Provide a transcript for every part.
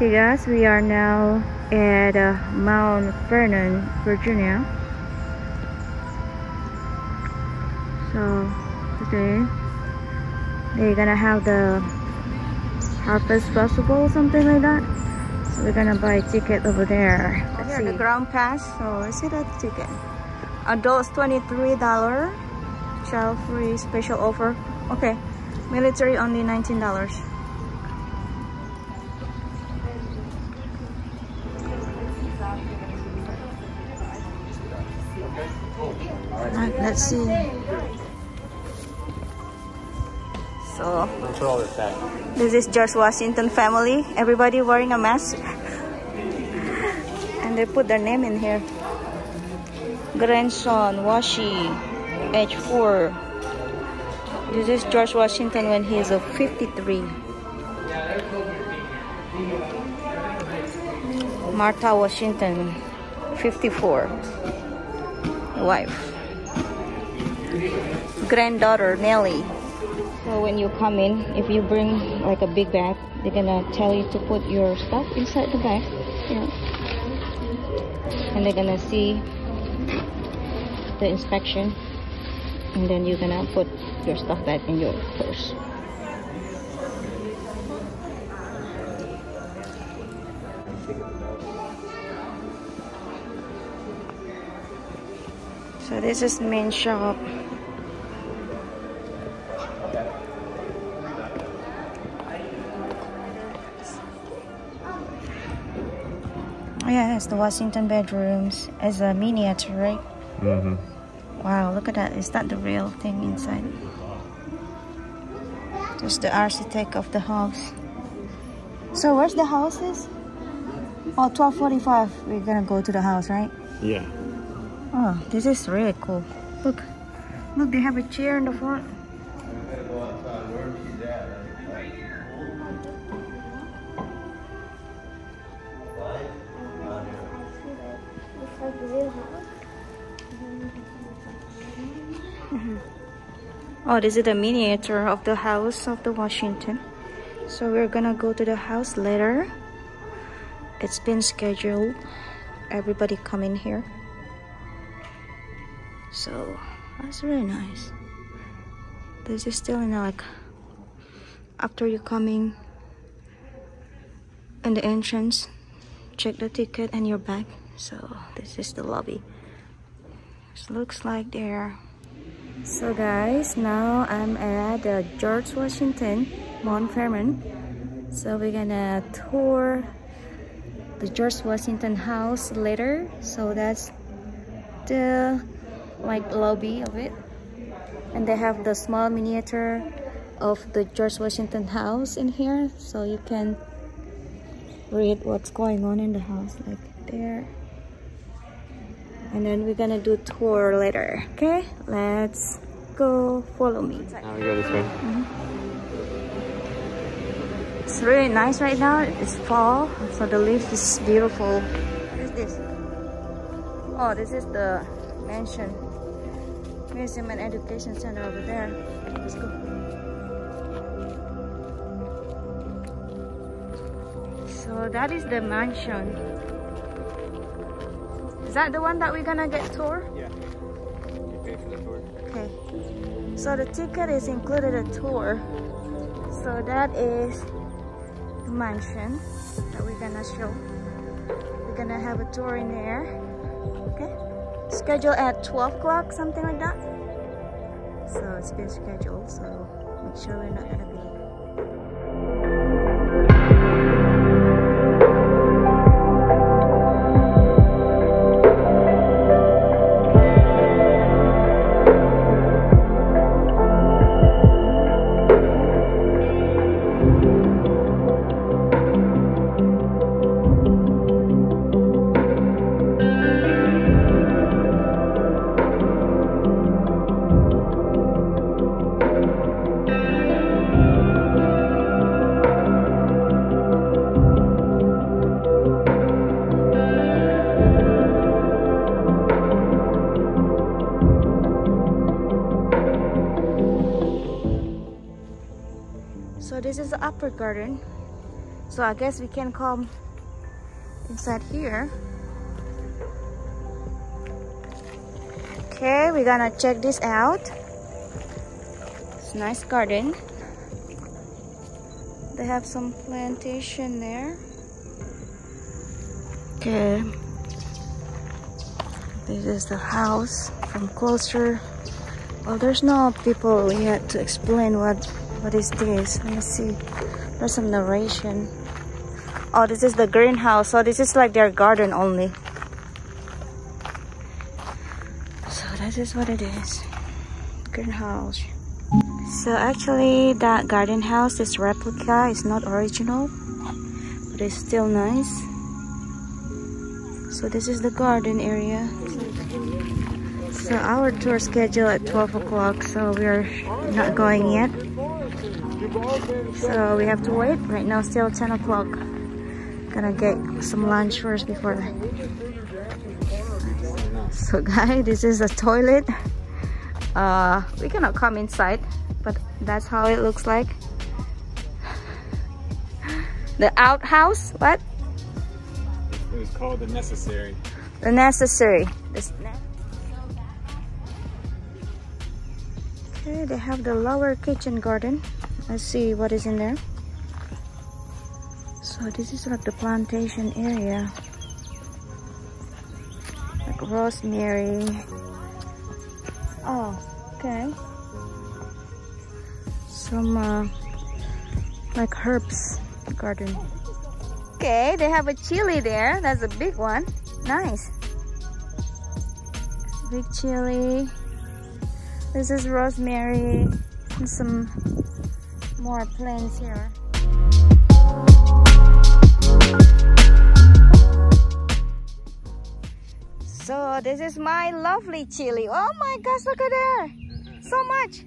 Okay guys, we are now at uh, Mount Vernon, Virginia. So today they're gonna have the Harvest Festival something like that. So we're gonna buy a ticket over there. Let's Here, see. the ground pass. So let's see the ticket. Adults $23, child free special offer. Okay, military only $19. Right, let's see. So, this is George Washington family. Everybody wearing a mask. and they put their name in here. Grandson, Washi, age 4. This is George Washington when he is 53. Martha Washington, 54. Wife granddaughter Nellie. So when you come in, if you bring like a big bag, they're gonna tell you to put your stuff inside the bag. Yeah. And they're gonna see the inspection and then you're gonna put your stuff back in your purse. So this is main shop. Yes, the Washington bedrooms is a miniature, right? Mm-hmm. Wow, look at that. Is that the real thing inside? Just the architect of the house. So where's the houses? Oh, 1245. We're gonna go to the house, right? Yeah. Oh, this is really cool. Look. Look, they have a chair in the front. Oh, this is the miniature of the house of the Washington. So we're gonna go to the house later. It's been scheduled. Everybody come in here. So that's really nice. This is still in like after you coming in the entrance, check the ticket and your bag. So this is the lobby. It looks like there so guys now i'm at the george washington mount vernon so we're gonna tour the george washington house later so that's the like lobby of it. And they have the small miniature of the george washington house in here so you can read what's going on in the house like there. And then we're gonna do tour later okay? Let's go follow me. Now we go this way. Mm -hmm. it's really nice right now. It's fall so the leaves is beautiful. What is this? Oh this is the mansion museum and education center over there let's go so that is the mansion is that the one that we're gonna get tour? Yeah. You pay for the tour. Okay. So the ticket is included a tour. So that is the mansion that we're gonna show. We're gonna have a tour in there. Okay. Schedule at 12 o'clock, something like that. So it's been scheduled, so make sure we're not gonna be upper garden. So I guess we can come inside here. Okay, we're gonna check this out. It's nice garden. They have some plantation there. Okay. This is the house from closer. Well, there's no people yet to explain what what is this. Let me see. There's some narration. Oh, this is the greenhouse. So this is like their garden only. So this is what it is. Greenhouse. So actually that garden house is replica. It's not original. But it's still nice. So this is the garden area. So our tour schedule at 12 o'clock. So we're not going yet. So we have to wait. Right now still 10 o'clock. Gonna get some lunch first before so guys this is a toilet. Uh we cannot come inside but that's how it looks like. The outhouse what? It was called the necessary. The necessary. This okay they have the lower kitchen garden let's see what is in there so this is like the plantation area. Like rosemary. Oh, okay. Some uh, like herbs garden. Okay, they have a chili there. That's a big one. Nice. Big chili. This is rosemary and some more planes here. So this is my lovely chili. Oh my gosh, look at there. So much.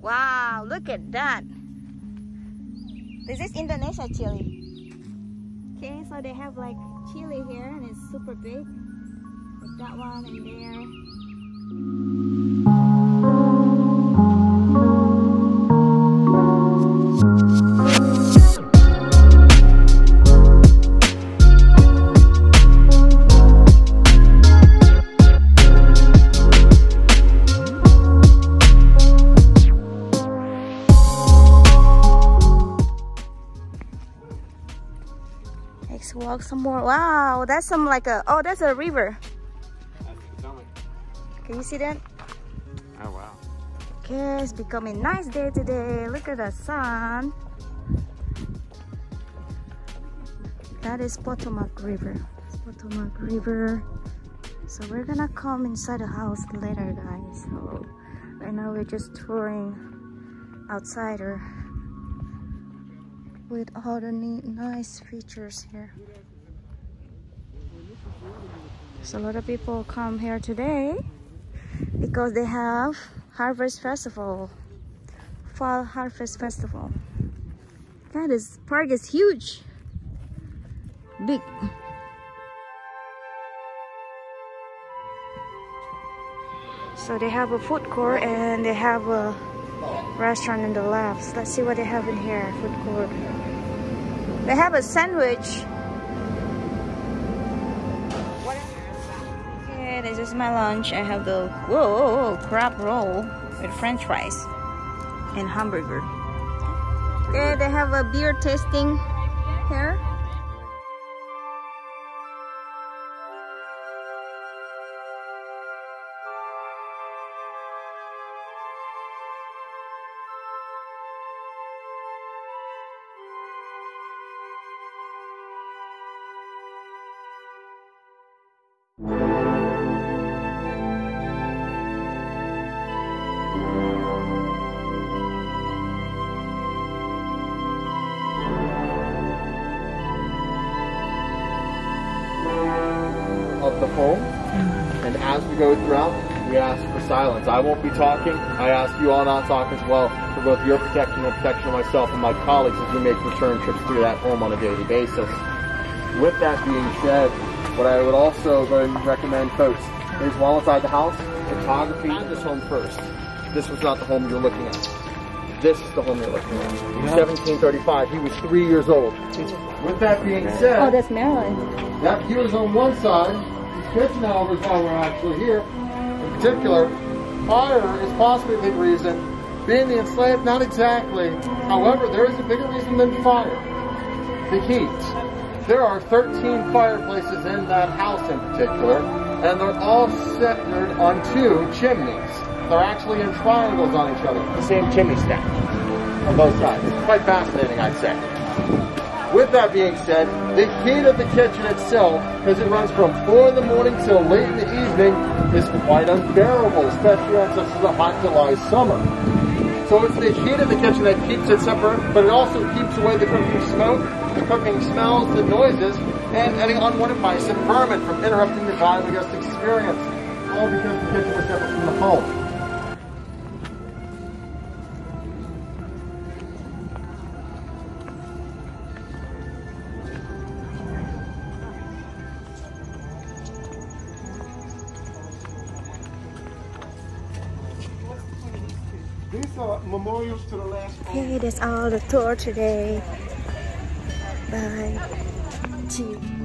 Wow, look at that. This is Indonesia chili. Okay, so they have like chili here and it's super big. Like that one and there. Walk some more. Wow, that's some like a, oh, that's a river. Can you see that? Oh, wow. Okay, it's becoming nice day today. Look at the sun. That is Potomac River. Potomac River. So we're gonna come inside the house later, guys. So right now we're just touring outsider with all the neat, nice features here. So a lot of people come here today because they have Harvest Festival, Fall Harvest Festival. God, this park is huge, big. So they have a food court and they have a restaurant in the left. Let's see what they have in here, food court. They have a sandwich. Okay, this is my lunch. I have the whoa, whoa, whoa crab roll with french fries and hamburger. Okay, they have a beer tasting here. Home. And as we go throughout, we ask for silence. I won't be talking. I ask you all not to talk as well for both your protection and protection of myself and my colleagues as we make return trips through that home on a daily basis. With that being said, what I would also recommend folks is while inside the house, photography at this home first. This was not the home you're looking at. This is the home you're looking at. 1735. He was three years old. With that being oh, said, Oh, that's Maryland. that he was on one side. Kitchen, is why we're actually here. In particular, fire is possibly the reason. Being the enslaved, not exactly. However, there is a bigger reason than fire. The heat. There are 13 fireplaces in that house in particular, and they're all centered on two chimneys. They're actually in triangles on each other. The same chimney stack on both sides. Quite fascinating, I'd say. With that being said, the heat of the kitchen itself, because it runs from 4 in the morning till late in the evening, is quite unbearable, especially on such a hot July summer. So it's the heat of the kitchen that keeps it separate, but it also keeps away the cooking smoke, the cooking smells, the noises, and any unwanted mice and vermin from interrupting the vibe guest experience. All because the kitchen was separate from the home. These are memorials to the last. Okay, that's all the tour today. Bye. You.